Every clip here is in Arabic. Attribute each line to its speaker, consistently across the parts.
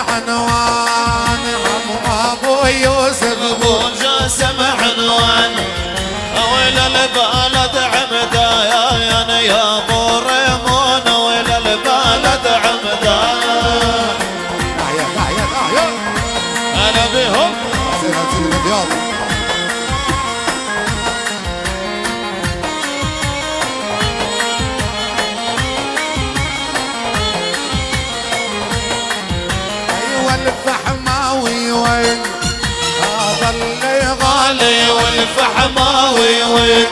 Speaker 1: عنوان
Speaker 2: والفحماوي وين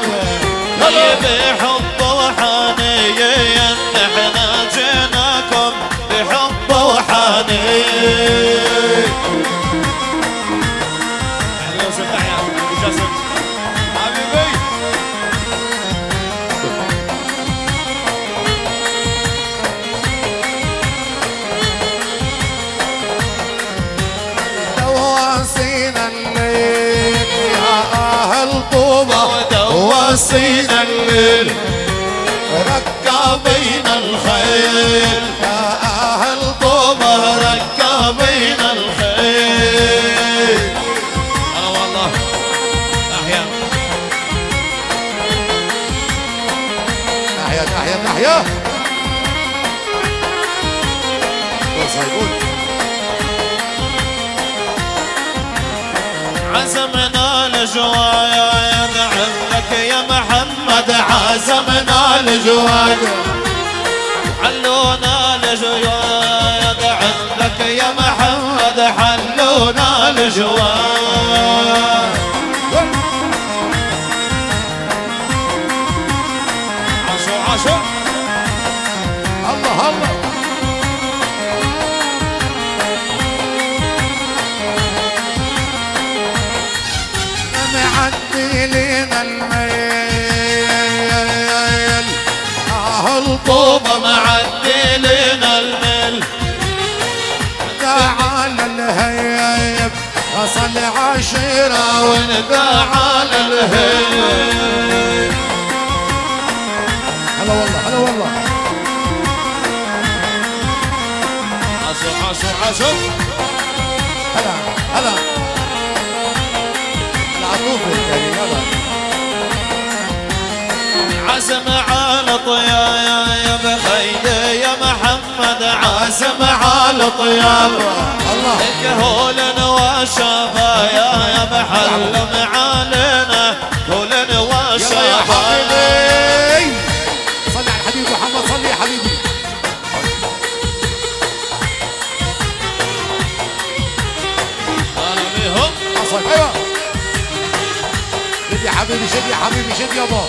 Speaker 2: طيب حب ودواسينا الليل ركابين الخيل.
Speaker 1: يا أهل
Speaker 2: طوبة ركابين الخيل. هلا والله أحيا.
Speaker 1: تحيا تحيا صيبون
Speaker 2: عزمنا الجوايا عزمنا الجوايا حلونا يدعم لك يا محمد حلونا الجوايا عاشوا عاشوا طوبة معدي لنا المل.
Speaker 1: تعال الهيب وصل عشيرة
Speaker 2: وندى على الهيل
Speaker 1: هلا والله هلا والله.
Speaker 2: عاشوا عاشوا عاشوا
Speaker 1: هلا هلا. العطوفة يعني يلا
Speaker 2: عزم على طيايا عزم على طيابة
Speaker 1: الله.
Speaker 2: كهول وشفايا يا بحلم علينا كهول
Speaker 1: يلا يا
Speaker 2: وشفايا
Speaker 1: حبيبي. صلي على الحبيب محمد صلي يا حبيبي. أيوه شد يا حبيبي شد يا حبيبي شد يابا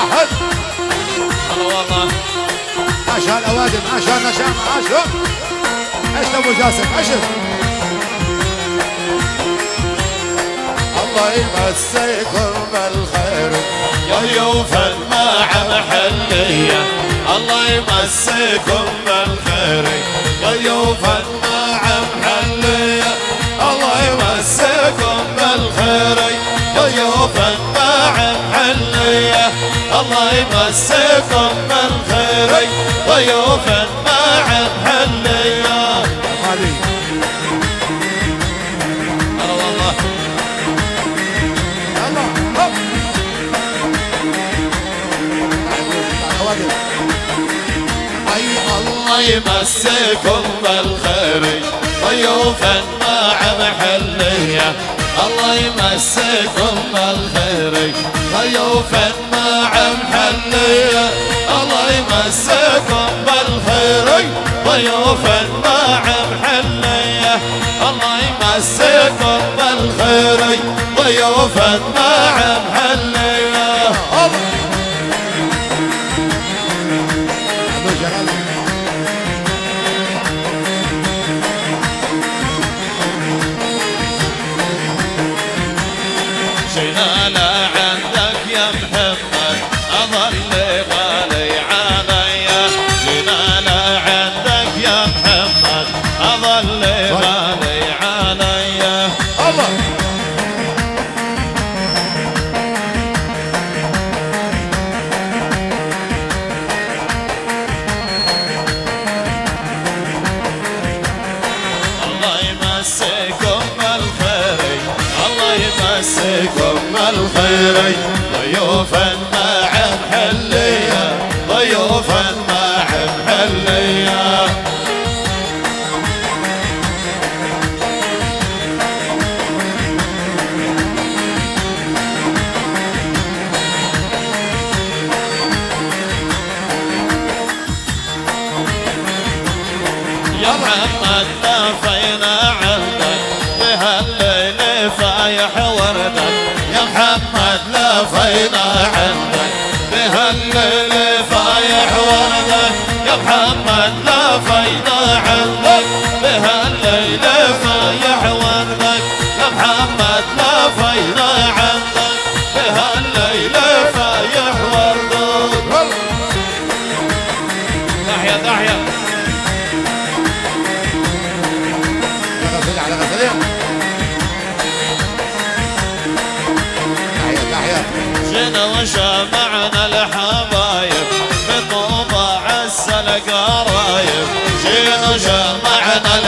Speaker 1: احد
Speaker 2: هلا والله
Speaker 1: عشان الاوادم عشان عشان عشان. عشت ابو جاسم؟ عشت الله يمسيكم بالخير.
Speaker 2: يا يوف الماع محلية. الله يمسيكم بالخير. يا يوف الماع محلية. الله يمسيكم بالخير. يا يوف الماع محلية. الله يمسيكم بالخير ضيوف الماع محلية
Speaker 1: هذه
Speaker 2: هلا والله.
Speaker 1: يلا هوب الاوادم
Speaker 2: أي الله يمسكم بالخير ضيوفا مع محلية الله يمسكم بالخير ضيوفا مع محلية الله يمسكم بالخير ضيوفا مع محلية الله يمسكم بالخير ضيوفا مع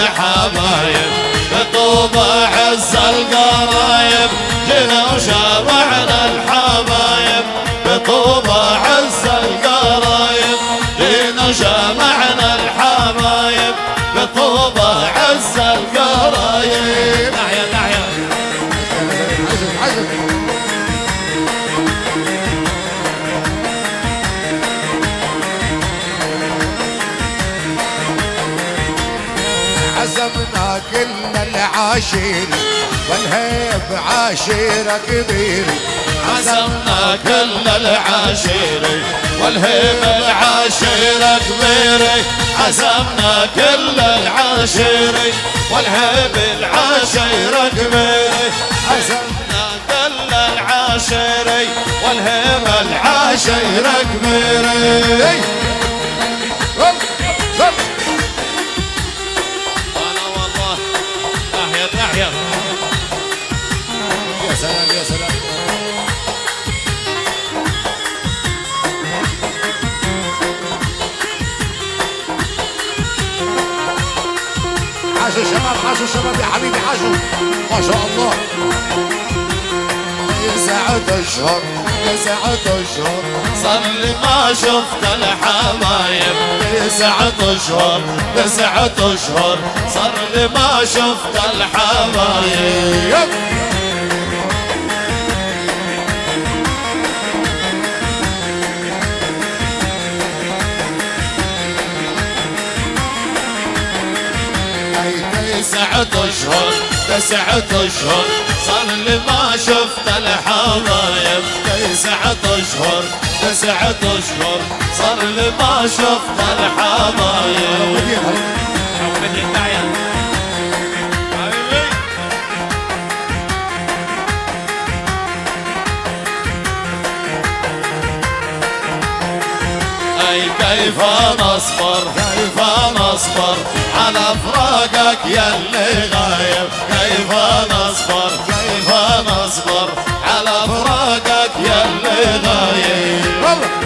Speaker 2: الحبايب بطوبة عز القرايب جينا وجمعنا
Speaker 1: العاشر والهيب عاشرة كبير.
Speaker 2: عزمنا كل العشيرة والهيب العشيرة كبيرة عزمنا كل العشيرة والهيب العشيرة كبيرة عزمنا كل العشيرة والهيب العشيرة كبيرة
Speaker 1: الشباب عاشوا الشباب يا حبيبي عاشوا. ما شاء الله. تسعة أشهر تسعة أشهر
Speaker 2: صار لي ما شفت الحبايب تسعة اشهر تسعة اشهر صار لي ما شفت الحبايب تسعة أشهر تسعة أشهر. صار لي ما شفت الحبايب تسعة أشهر تسعة أشهر. صار لي ما شفت الحبايب كيف نصبر كيف نصبر؟ على فراقك يا اللي غايب. كيف نصبر كيف نصبر؟ على فراقك يا اللي غايب.
Speaker 1: والله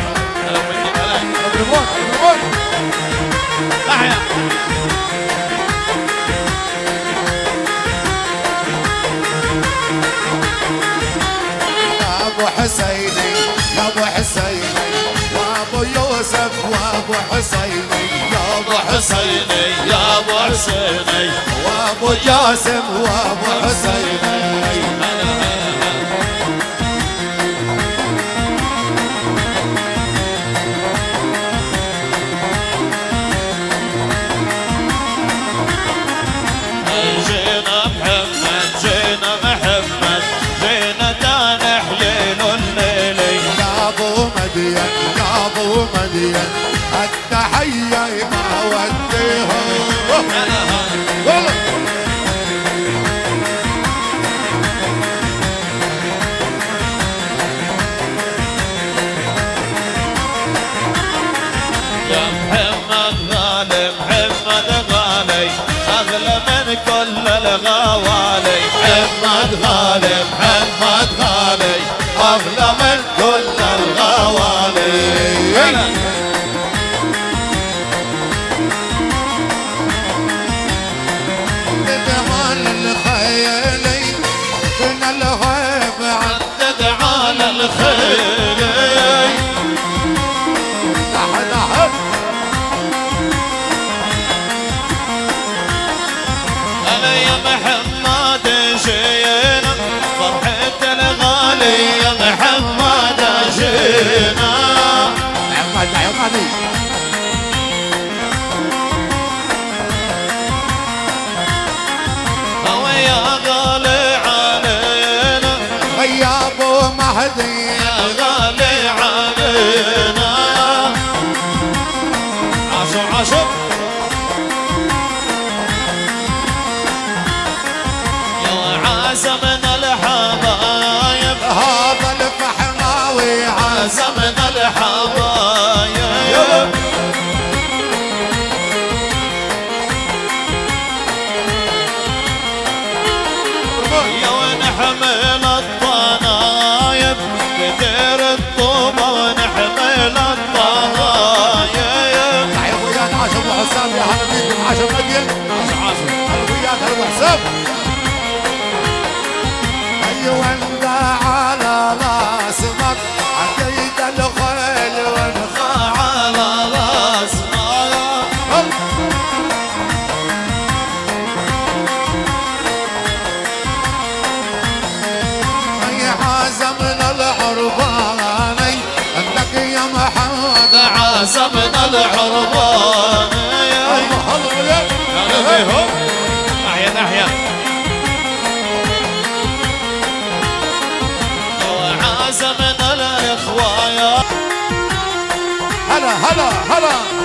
Speaker 1: وابو حسيني يا أبو
Speaker 2: ابو حسيني يا أبو حسيني.
Speaker 1: وابو جاسم وابو حسيني.
Speaker 2: أبو مهدي. غالي علينا.
Speaker 1: عاشو عاشو Hold on.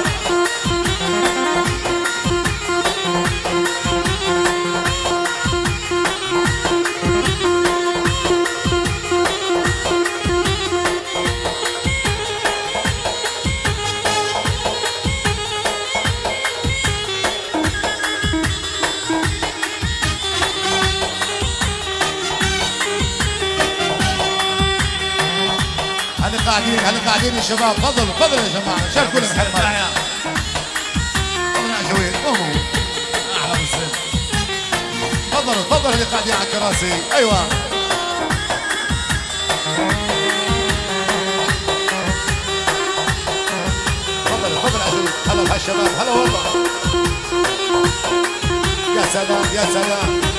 Speaker 1: قاعدين الشباب تفضلوا تفضلوا يا جماعة. شاركوا لنا تفضلوا يا جويل قوموا تفضلوا تفضلوا اللي قاعدين على الكراسي أيوه. تفضل تفضل عزوز هلا بهالشباب. هلا والله. يا سلام يا سلام.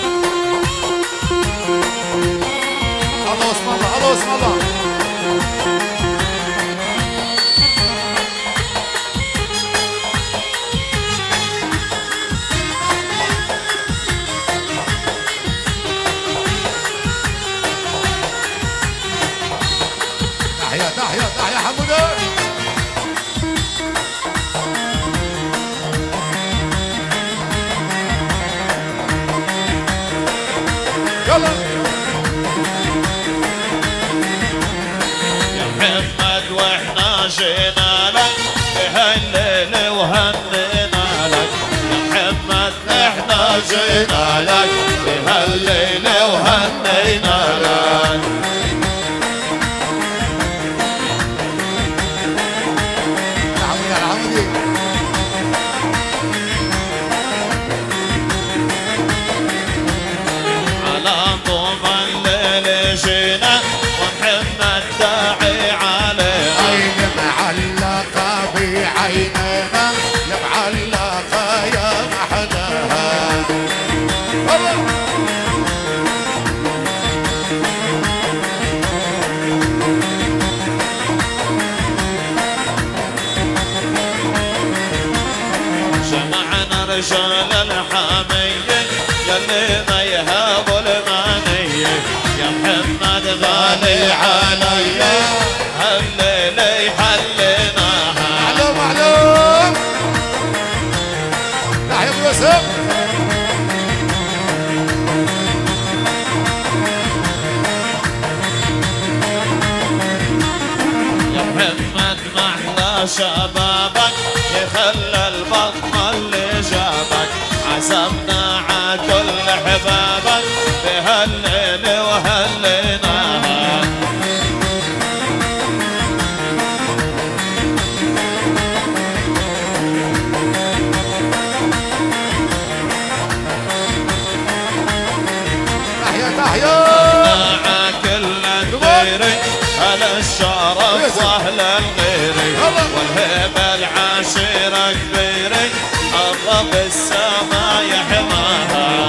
Speaker 2: يحيى معك الغيري هلا الشرف واهلا الغيري والهبه العشيره كبيري الرب السما يحماها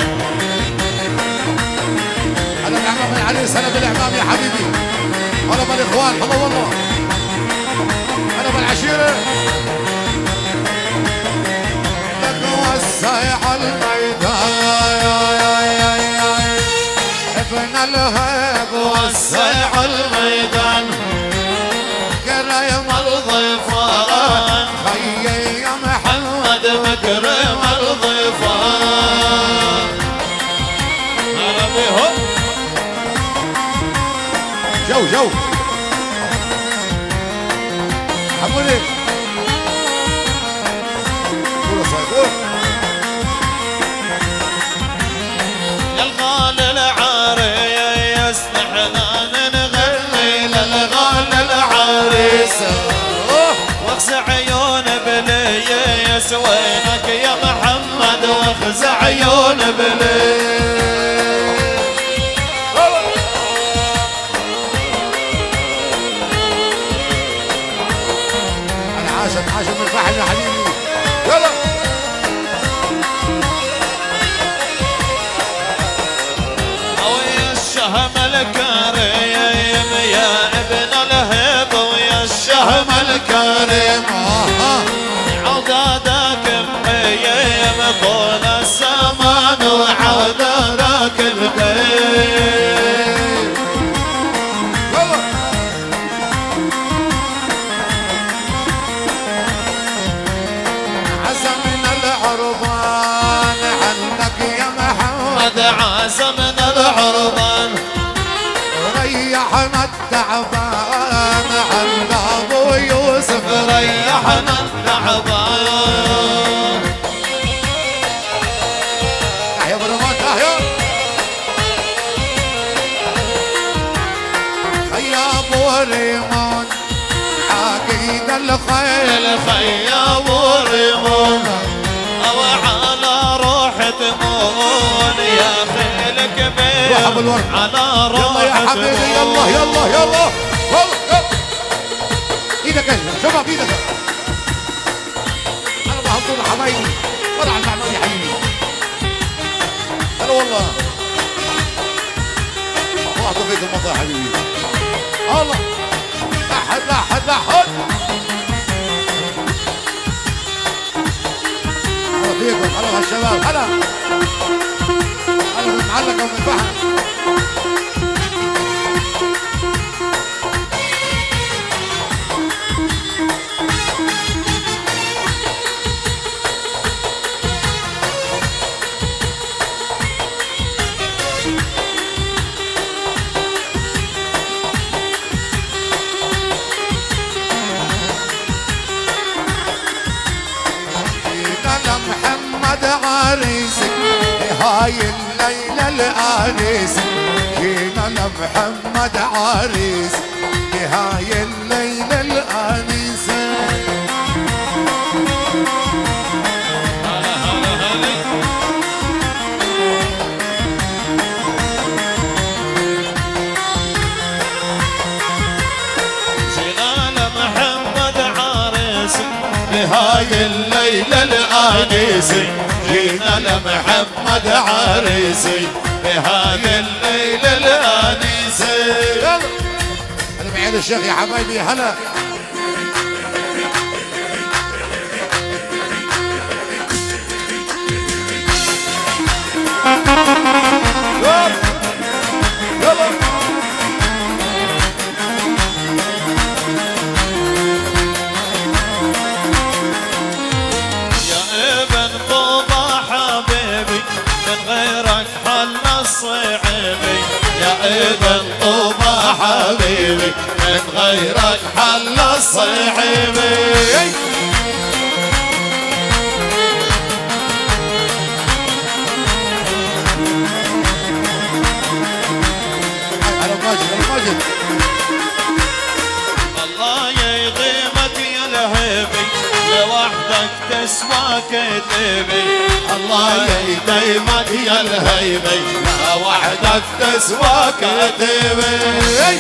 Speaker 1: على الاعمام يا حبيبي. هلا بالاخوان هلا والله. هلا بالعشيرة. لك الميدان. الهب
Speaker 2: وسع الميدان.
Speaker 1: كريم
Speaker 2: الضيفان.
Speaker 1: خيي يا محمد
Speaker 2: مكرم الضيفان. هلا بهم
Speaker 1: جو. جو حمودي
Speaker 2: محمد
Speaker 1: ابو ريمون عقيد الخيل
Speaker 2: الخيام وريمون أو على روح تمون يا خيل كبير. على روح
Speaker 1: يلا يا حبيبي يلا يلا يلا. يلا يلا. إيدك انت شوفها بايدك أنا بهضر حبايبي. ولا على المعنوي حبيبي. هلا والله واحطوا فيك المطر يا حبيبي. الله. لحد لحد لحد هلا فيكم هلا هالشباب هلا. هلا بالمعلقة ومن هاي الليلة الآنيس جينا لمحمد عريس. هاي
Speaker 2: الآنيسي جينا لمحمد عريسي بهاي الليلة الآنيسي
Speaker 1: يلا. أنا بعيد الشيخ يا حبايبي هلا.
Speaker 2: ابن طوبى حبيبي من غيرك حل الصعيبي تسوى كتبي الله يديمك يا الهيبي لوحدك تسوى كتبي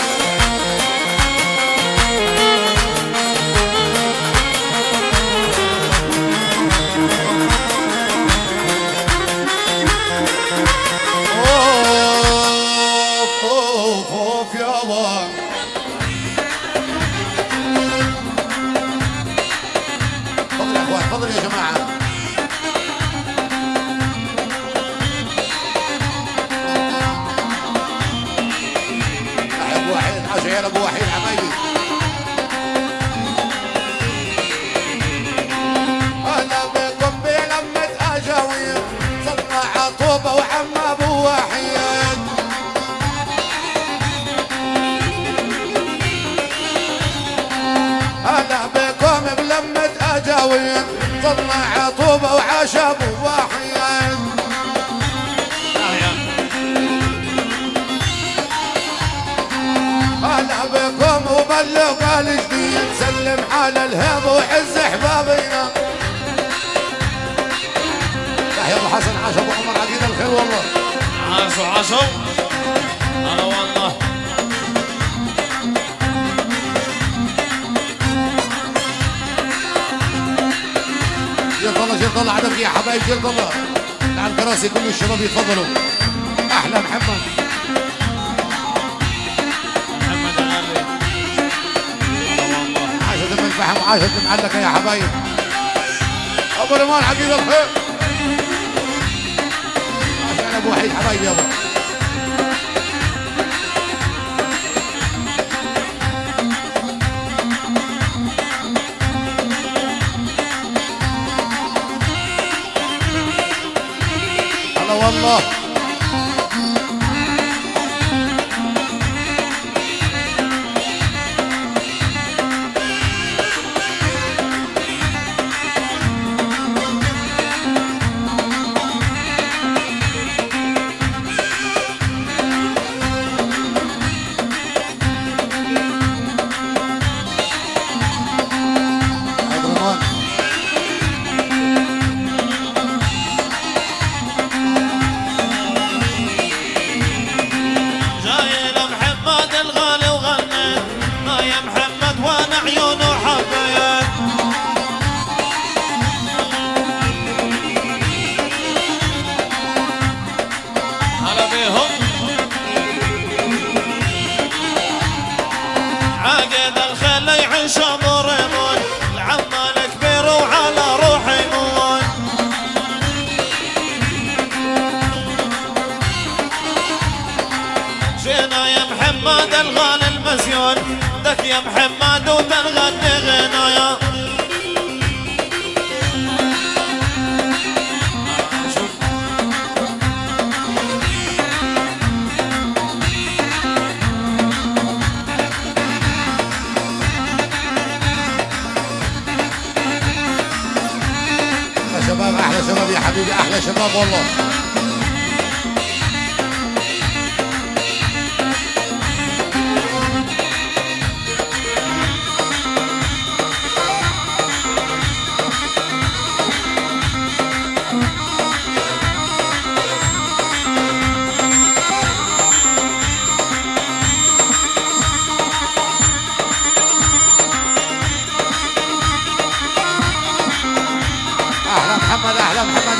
Speaker 1: فحم وعاشت معلقه يا حبايب. أبو رمان عقيد الخير. عشان أبو وحيد حبايبي يابا. هلا والله.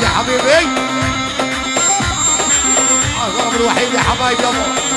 Speaker 2: يا
Speaker 1: حبيبي. الرقم الوحيد يا حبايب يابا.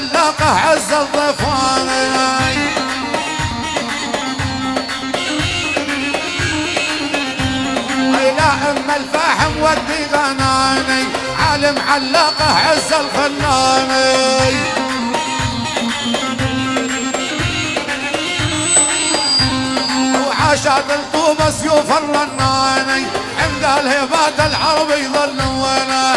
Speaker 1: المعلقة عز الضفاني إلى أم الفاحم ودي غناني عالم علقة عز الخناني وعاشت الطوبة سيوف الرناني عند الهبات العرب يظلونه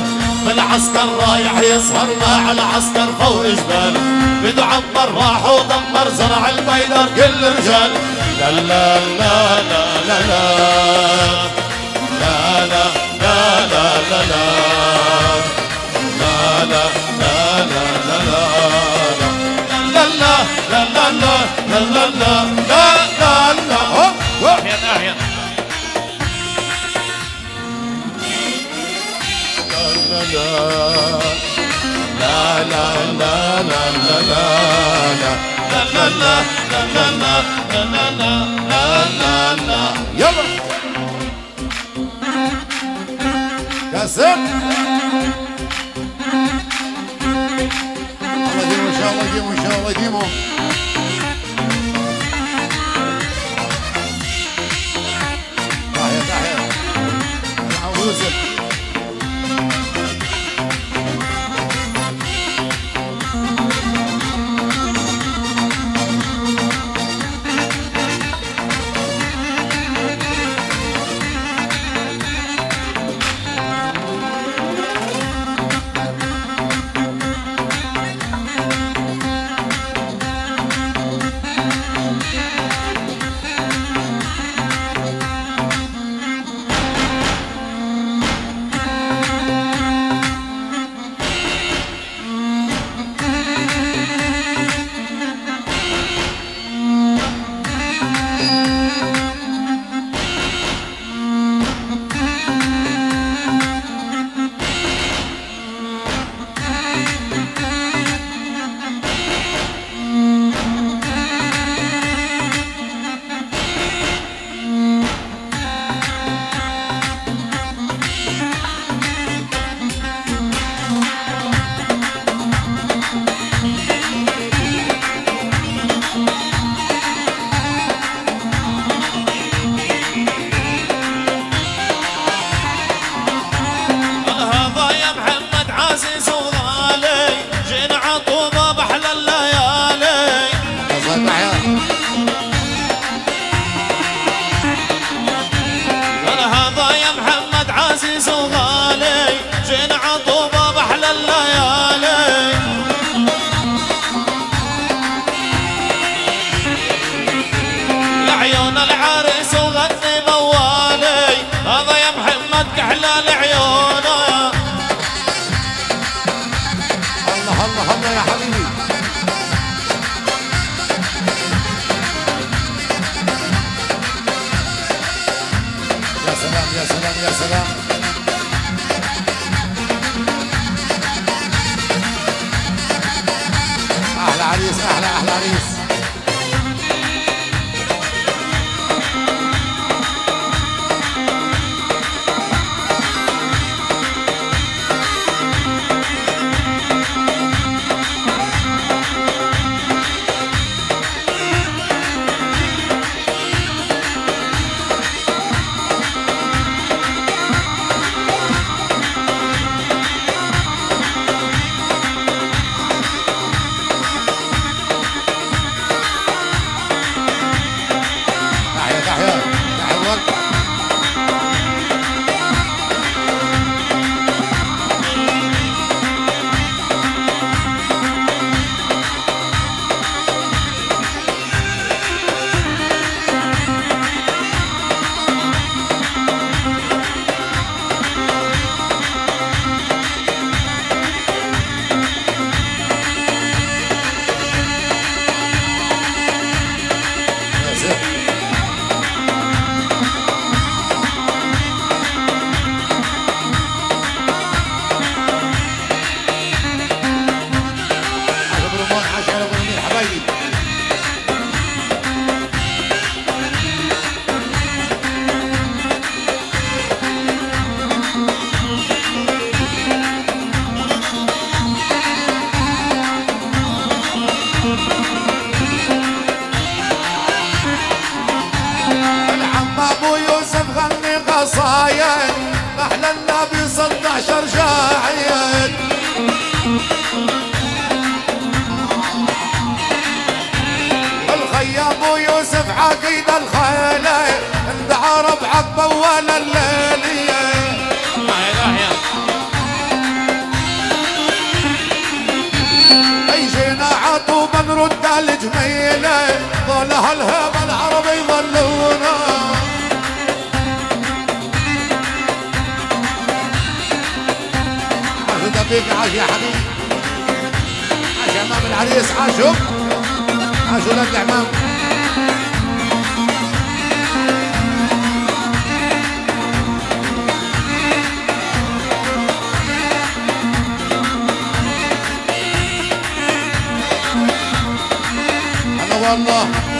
Speaker 1: العسكر رايح يسهر مع العسكر فوق جبال. بدو عبر راح ودمر زرع البيدر كل رجال. لا لا لا لا لا. لا لا لا لا لا لا. La la la la la la
Speaker 2: la la la la la la la la la la la. Yav. Kasım. Aladimo, aladimo, aladimo.
Speaker 1: الحلال ربعك طول الليلية أي جينا عطو بنرد الجميلة ظل هالهبة العربي يظلونا. أهدى بيك عاش يا حبيبي. عاش يا إمام العريس عاشو عاشو لك يا إمام.
Speaker 2: والله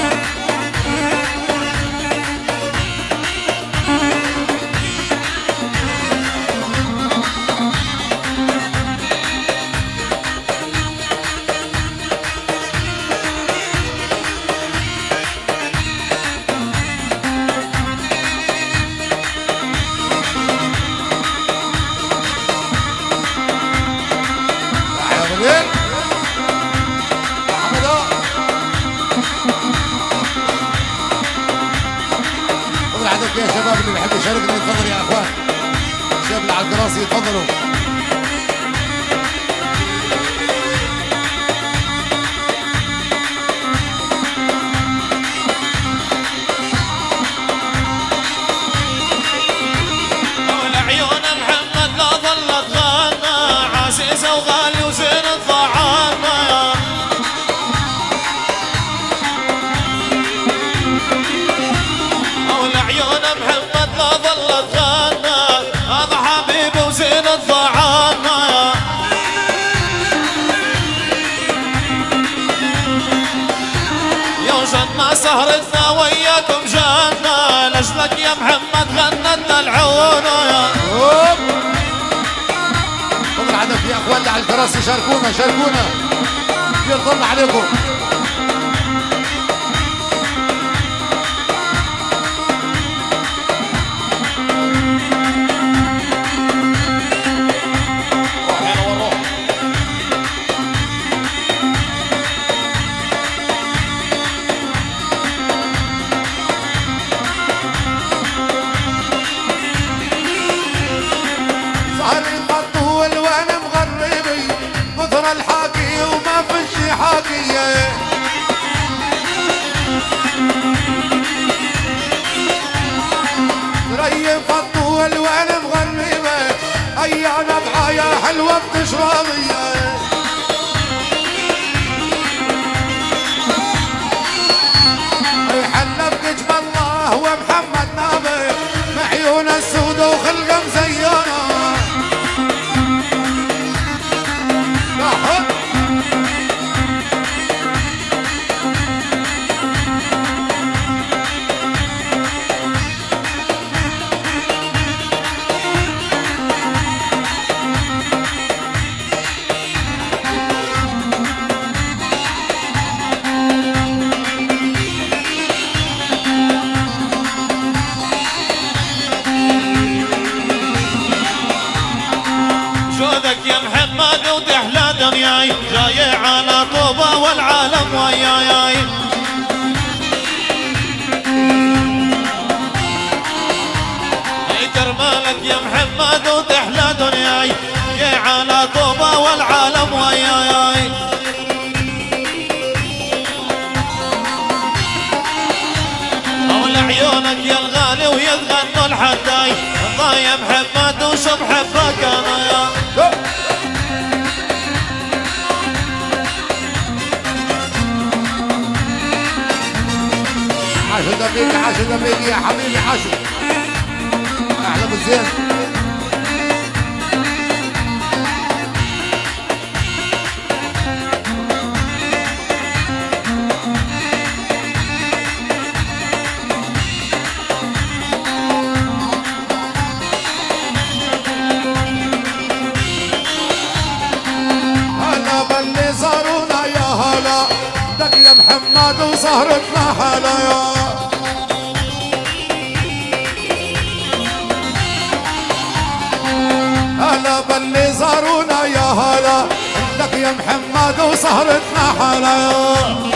Speaker 2: محمد
Speaker 1: وسهرتنا حلال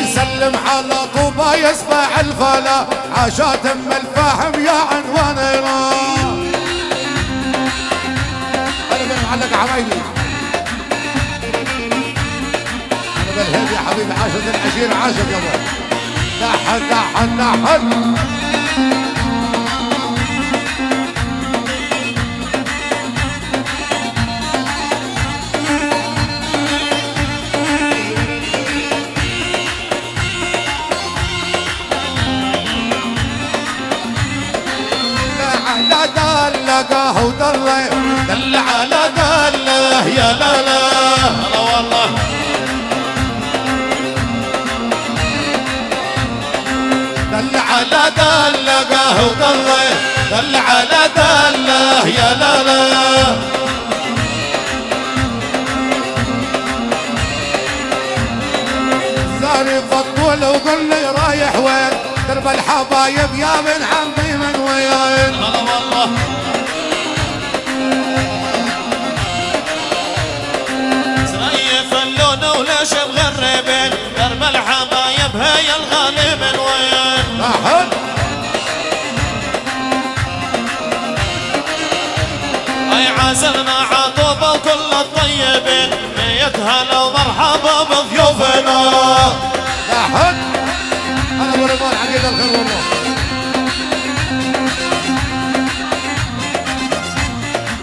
Speaker 1: يسلم على طوبى يسمع الفلا. عاشا تم الفاهم يا عنواننا أنا من معلق عرايبي أنا بالهدي حبيبي عاشت العشير عاشت يا ابو تحت تحت تحت
Speaker 2: دل على دله يا لا لا هلا والله. دل على دلقه وضله دل على دله يا لا لا.
Speaker 1: زاري فضول وقل لي رايح وين؟ درب الحبايب يا من عمي من وين؟
Speaker 2: هلا والله. الحبايب هي الغالب وين أي عازمنا عطوبة وكل الطيبين ميت هلا ومرحبا بضيوفنا.
Speaker 1: لحن أنا ورمان عقيد الخير والله.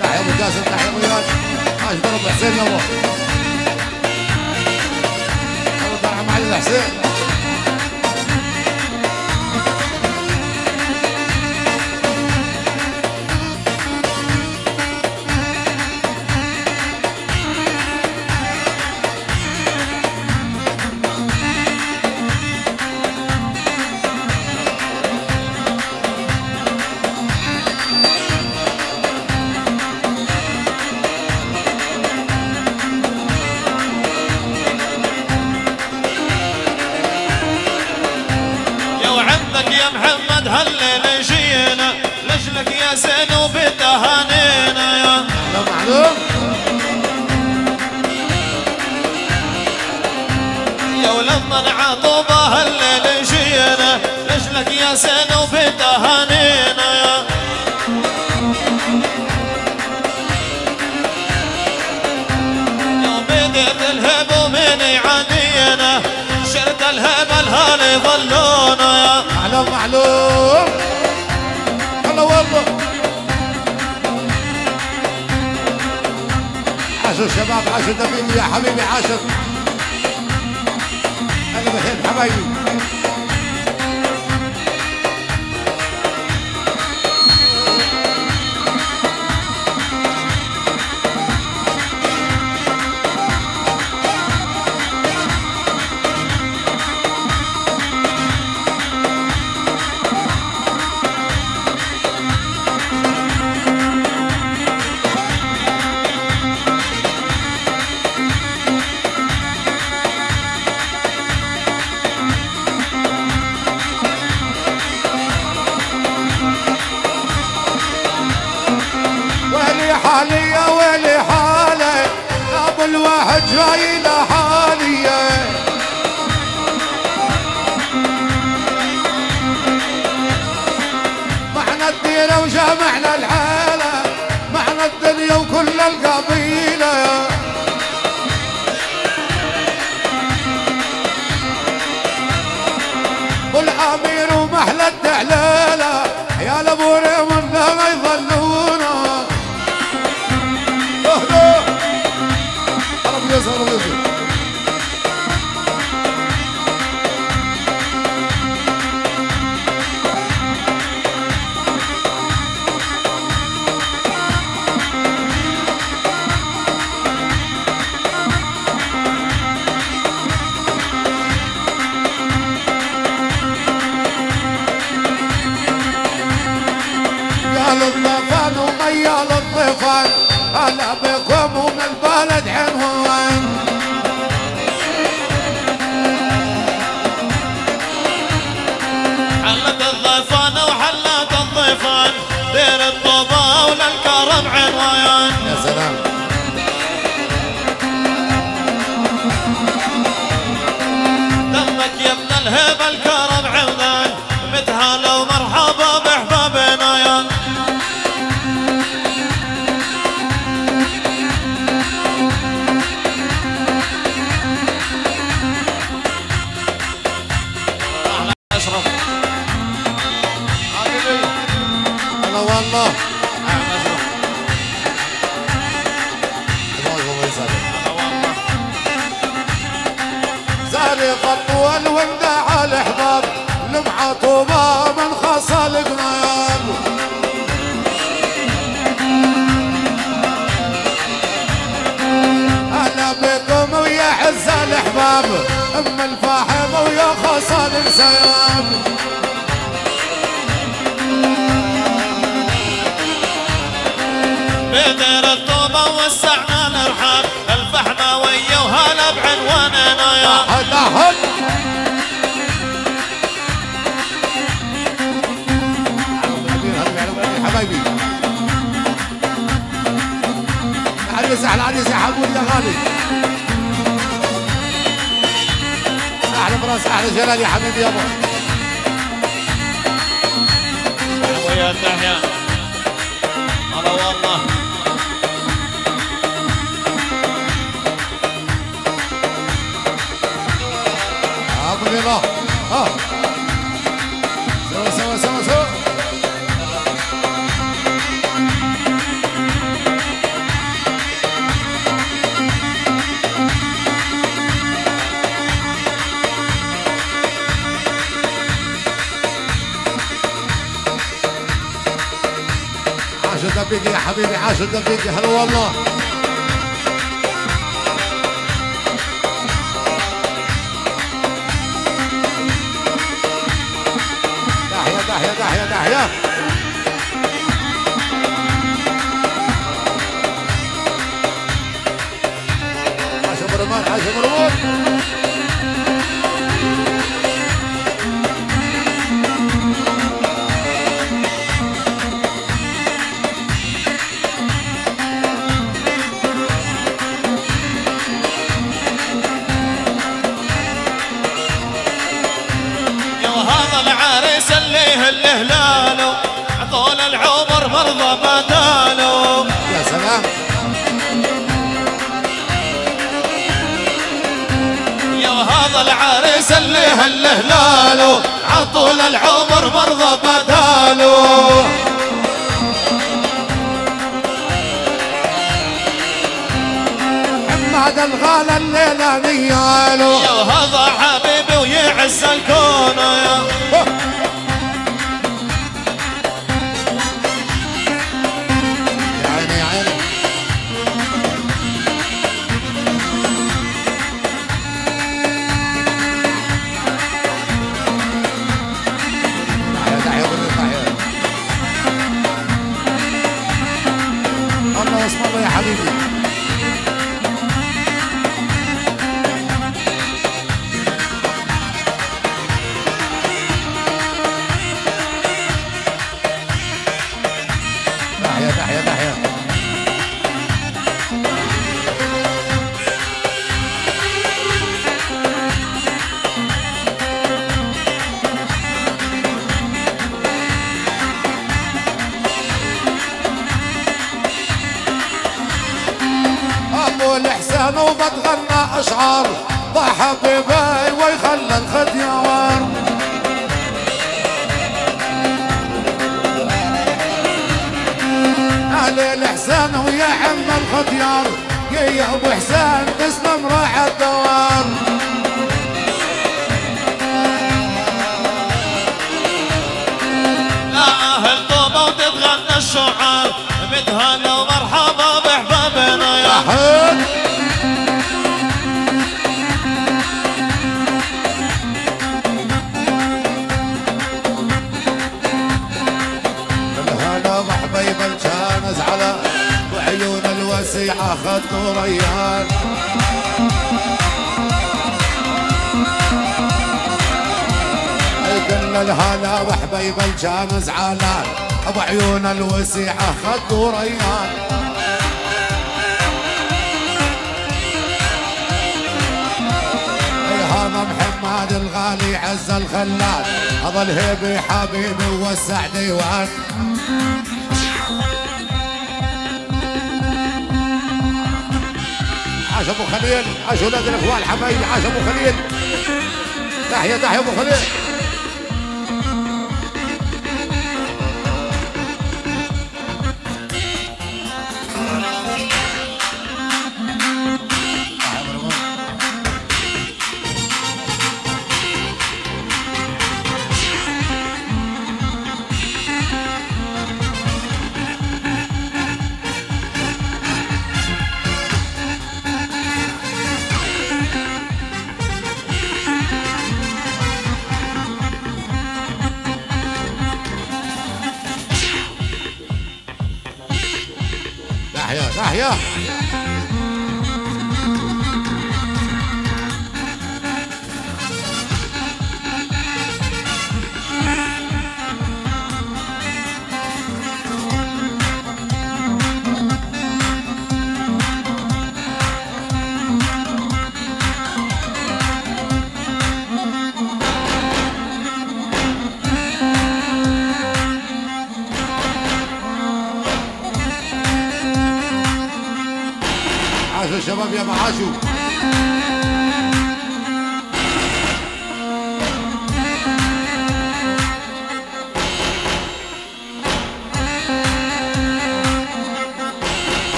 Speaker 1: تحيا أبو جاسم تحيا أبو إياد. عاش ضرب حسين يابا. الله يرحم علي حسين الديرة وجمعنا العالة غالي زي حمود يا
Speaker 2: غالي أحلى براس أحلى جلال يا حبيبي يابا
Speaker 1: يا تحيا. هلا والله.
Speaker 2: Oh. الله. آه. دقيقة يا حبيبي عاشق دقيقة هلا والله.
Speaker 1: تحيا تحيا هالهلالو عطول العمر مرضى بدالو
Speaker 2: حماد الغالى الليلة نيالو
Speaker 1: يا هذا حبيبي ويعز الكون. يا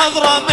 Speaker 1: صميدع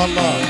Speaker 1: والله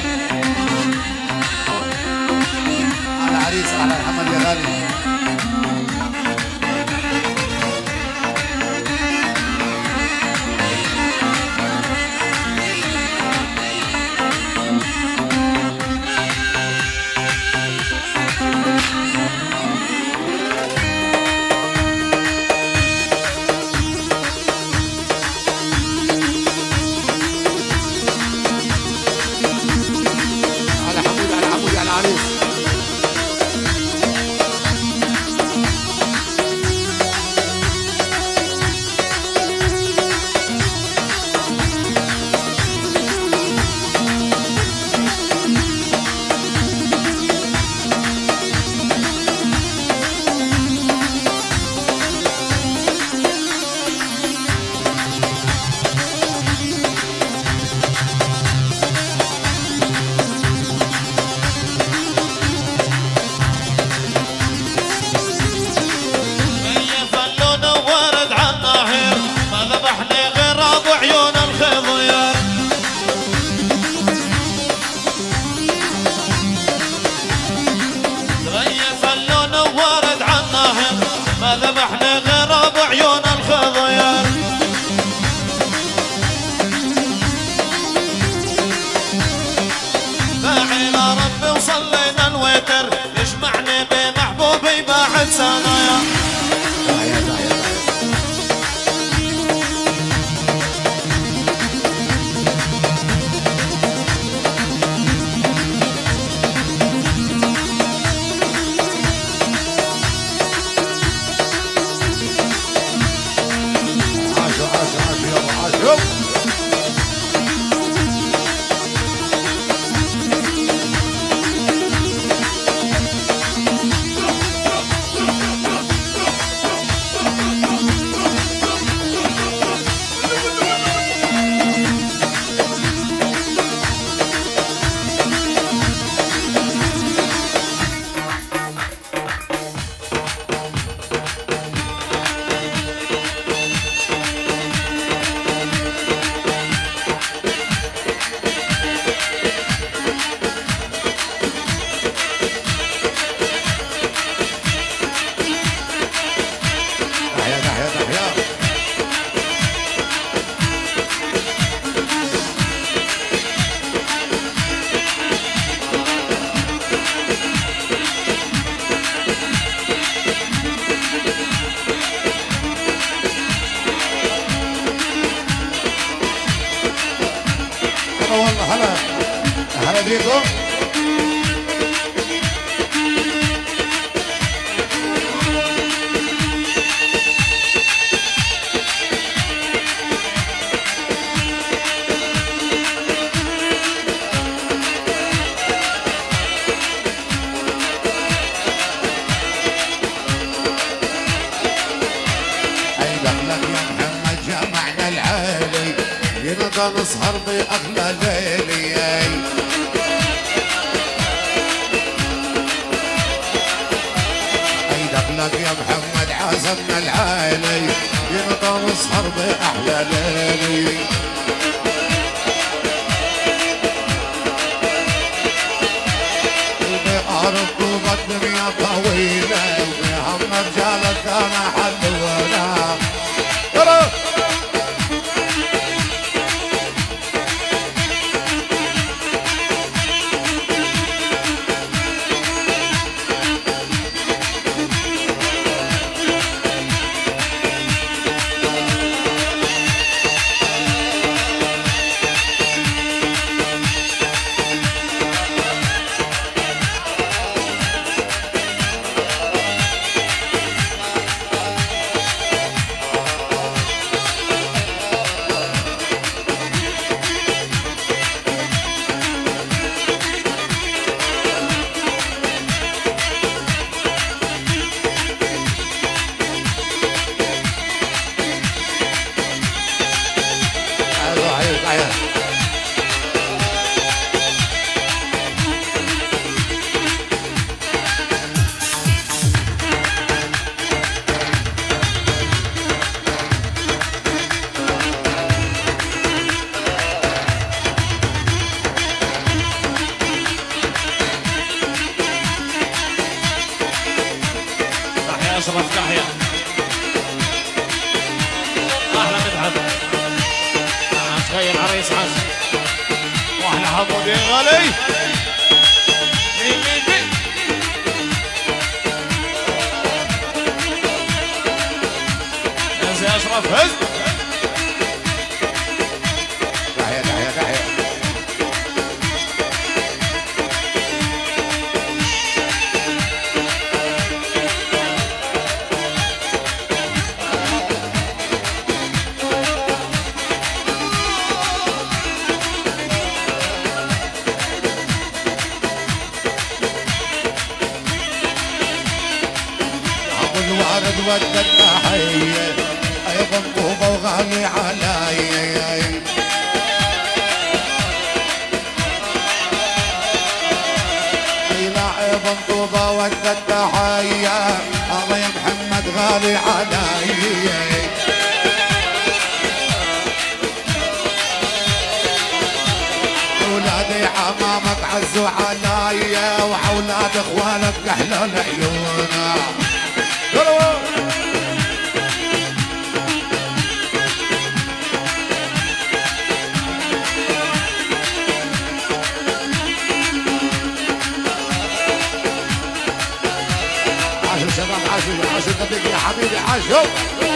Speaker 1: família. Ajou!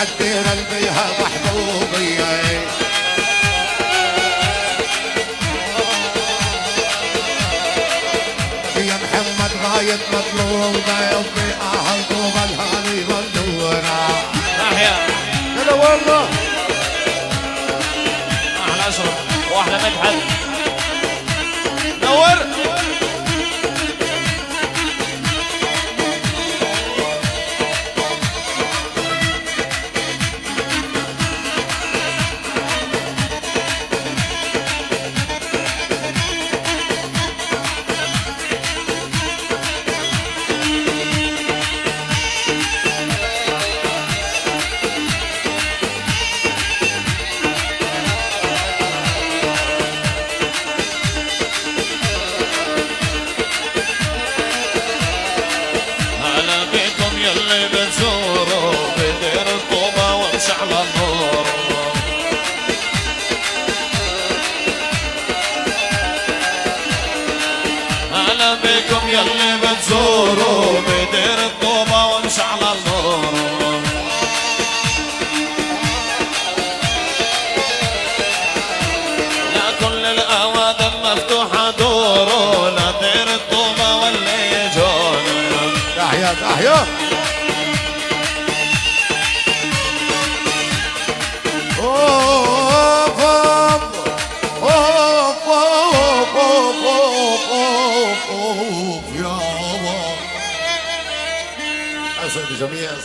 Speaker 1: عدينا البيها محبوبية. يا محمد غاية مطلوبة ربي أهل طوبة الهاني والنورة
Speaker 2: أحيا
Speaker 1: هلا والله.
Speaker 2: أحلى أشرف وأحلى مدحت. نور.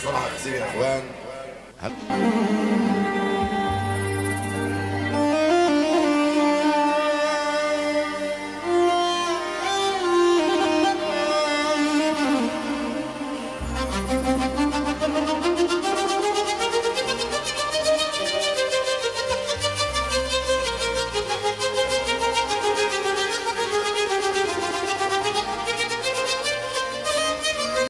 Speaker 1: 说啥子呀？我。